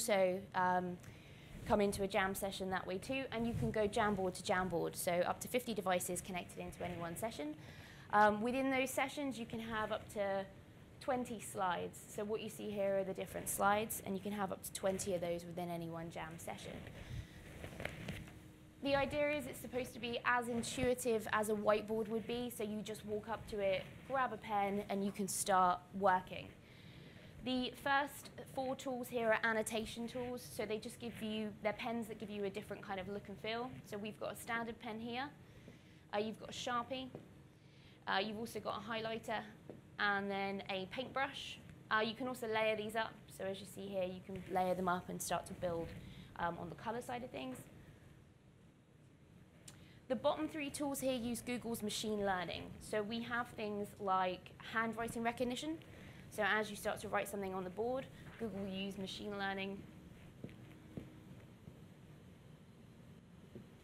also um, come into a jam session that way too, and you can go Jamboard to Jamboard, so up to 50 devices connected into any one session. Um, within those sessions, you can have up to 20 slides. So what you see here are the different slides, and you can have up to 20 of those within any one jam session. The idea is it's supposed to be as intuitive as a whiteboard would be, so you just walk up to it, grab a pen, and you can start working. The first four tools here are annotation tools, so they just give you, they're pens that give you a different kind of look and feel. So we've got a standard pen here, uh, you've got a Sharpie, uh, you've also got a highlighter, and then a paintbrush. Uh, you can also layer these up, so as you see here, you can layer them up and start to build um, on the color side of things. The bottom three tools here use Google's machine learning. So we have things like handwriting recognition, so as you start to write something on the board, Google will use machine learning.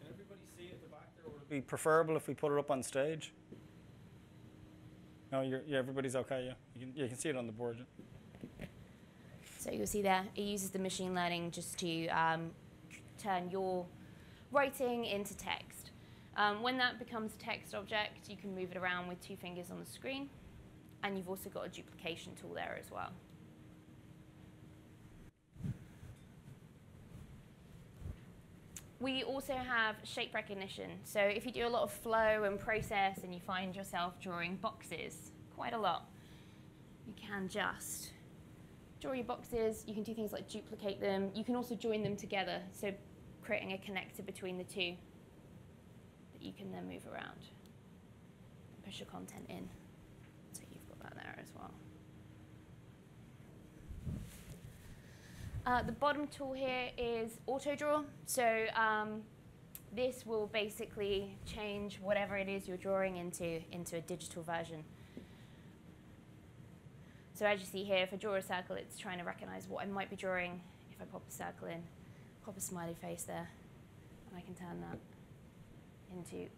Can everybody see it at the back there? Would it be preferable if we put it up on stage? No, you're, yeah, everybody's okay, yeah. You can, you can see it on the board. So you'll see there, it uses the machine learning just to um, turn your writing into text. Um, when that becomes a text object, you can move it around with two fingers on the screen and you've also got a duplication tool there as well. We also have shape recognition. So if you do a lot of flow and process and you find yourself drawing boxes, quite a lot, you can just draw your boxes. You can do things like duplicate them. You can also join them together, so creating a connector between the two that you can then move around. And push your content in as well. Uh, the bottom tool here is auto draw. So um, this will basically change whatever it is you're drawing into, into a digital version. So as you see here, if I draw a circle, it's trying to recognize what I might be drawing. If I pop a circle in, pop a smiley face there, and I can turn that into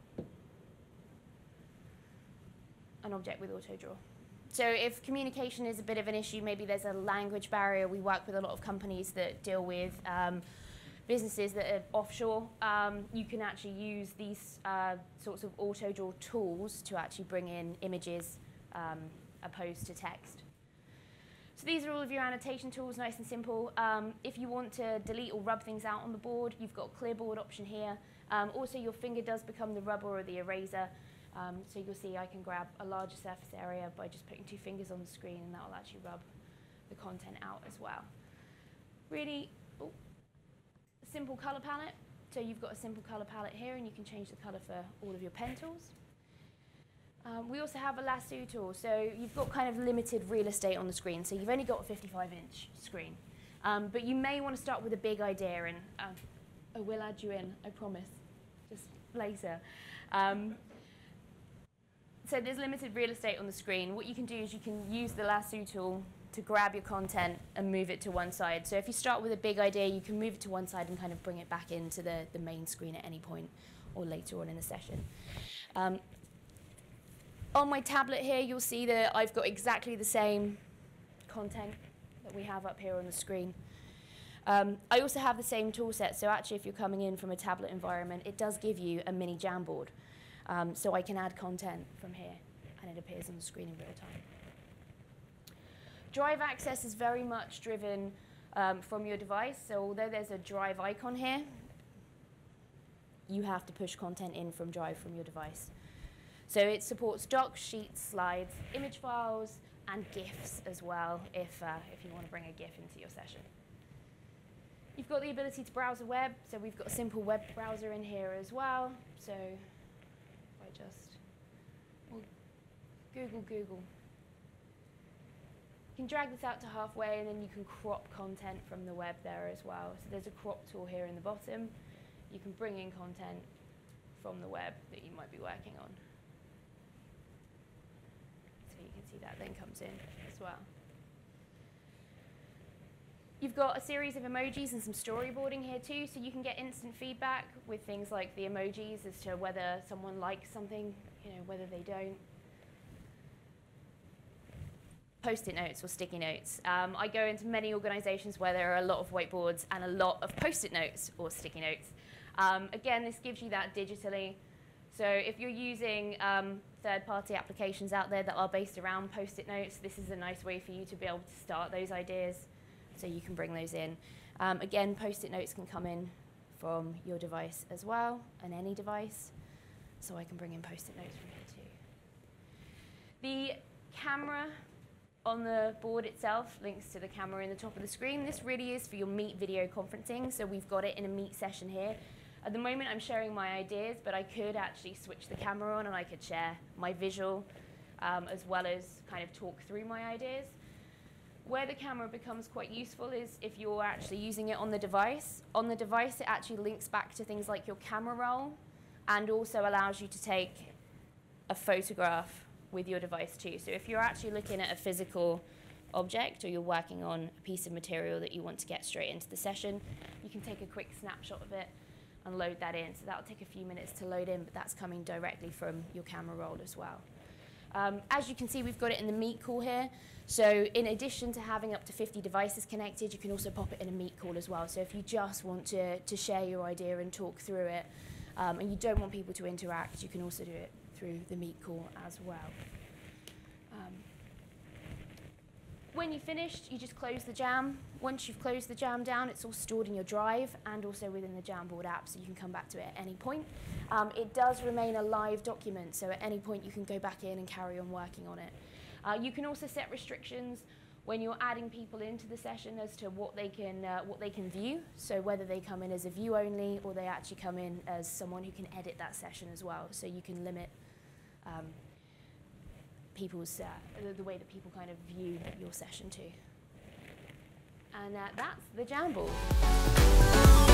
an object with auto draw. So if communication is a bit of an issue, maybe there's a language barrier. We work with a lot of companies that deal with um, businesses that are offshore. Um, you can actually use these uh, sorts of auto draw tools to actually bring in images um, opposed to text. So these are all of your annotation tools, nice and simple. Um, if you want to delete or rub things out on the board, you've got a clearboard option here. Um, also, your finger does become the rubber or the eraser. Um, so you'll see I can grab a larger surface area by just putting two fingers on the screen and that will actually rub the content out as well. Really oh, simple color palette. So you've got a simple color palette here and you can change the color for all of your pen tools. Um, we also have a lasso tool. So you've got kind of limited real estate on the screen. So you've only got a 55 inch screen. Um, but you may want to start with a big idea and uh, I will add you in, I promise, just later. So there's limited real estate on the screen. What you can do is you can use the lasso tool to grab your content and move it to one side. So if you start with a big idea, you can move it to one side and kind of bring it back into the, the main screen at any point or later on in the session. Um, on my tablet here, you'll see that I've got exactly the same content that we have up here on the screen. Um, I also have the same tool set, so actually if you're coming in from a tablet environment, it does give you a mini Jamboard. Um, so I can add content from here and it appears on the screen in real time. Drive access is very much driven um, from your device. So although there's a drive icon here, you have to push content in from drive from your device. So it supports docs, sheets, slides, image files, and GIFs as well if, uh, if you want to bring a GIF into your session. You've got the ability to browse the web, so we've got a simple web browser in here as well. So just, well, Google, Google. You can drag this out to halfway and then you can crop content from the web there as well. So there's a crop tool here in the bottom. You can bring in content from the web that you might be working on. So you can see that then comes in as well. You've got a series of emojis and some storyboarding here too, so you can get instant feedback with things like the emojis as to whether someone likes something, you know, whether they don't. post-it notes or sticky notes. Um, I go into many organizations where there are a lot of whiteboards and a lot of post-it notes or sticky notes. Um, again, this gives you that digitally. So if you're using um, third-party applications out there that are based around post-it notes, this is a nice way for you to be able to start those ideas so you can bring those in. Um, again, post-it notes can come in from your device as well, and any device. So I can bring in post-it notes from here too. The camera on the board itself links to the camera in the top of the screen. This really is for your Meet video conferencing. So we've got it in a Meet session here. At the moment, I'm sharing my ideas, but I could actually switch the camera on and I could share my visual um, as well as kind of talk through my ideas. Where the camera becomes quite useful is if you're actually using it on the device. On the device, it actually links back to things like your camera roll and also allows you to take a photograph with your device too. So if you're actually looking at a physical object or you're working on a piece of material that you want to get straight into the session, you can take a quick snapshot of it and load that in. So that'll take a few minutes to load in, but that's coming directly from your camera roll as well. Um, as you can see, we've got it in the Meet call here. So in addition to having up to 50 devices connected, you can also pop it in a Meet call as well. So if you just want to, to share your idea and talk through it, um, and you don't want people to interact, you can also do it through the Meet call as well. Um, when you've finished, you just close the jam. Once you've closed the jam down, it's all stored in your drive and also within the Jamboard app, so you can come back to it at any point. Um, it does remain a live document, so at any point you can go back in and carry on working on it. Uh, you can also set restrictions when you're adding people into the session as to what they can uh, what they can view. So whether they come in as a view only or they actually come in as someone who can edit that session as well. So you can limit um, people's uh, the, the, way that people kind of view your session too. And uh, that's the Jamboard.